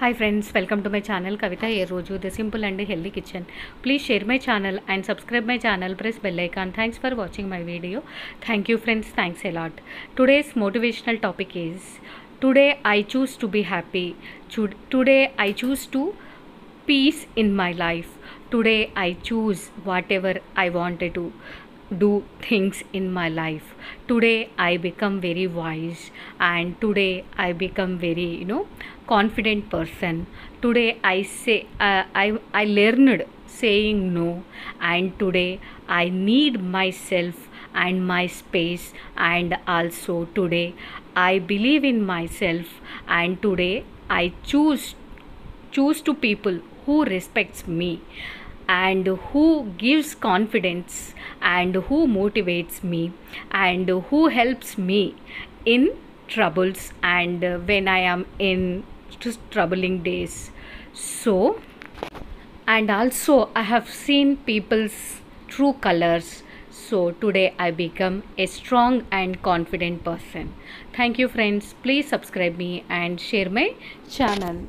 Hi friends, welcome to my channel Kavitha Arroju, the simple and healthy kitchen. Please share my channel and subscribe my channel, press bell icon. Thanks for watching my video. Thank you friends, thanks a lot. Today's motivational topic is, Today I choose to be happy. Today I choose to peace in my life. Today I choose whatever I want to do do things in my life. Today I become very wise and today I become very you know confident person. Today I say uh, I I learned saying no and today I need myself and my space and also today I believe in myself and today I choose choose to people who respects me and who gives confidence and who motivates me and who helps me in troubles and when i am in troubling days. So and also i have seen people's true colors. So today i become a strong and confident person. Thank you friends. Please subscribe me and share my channel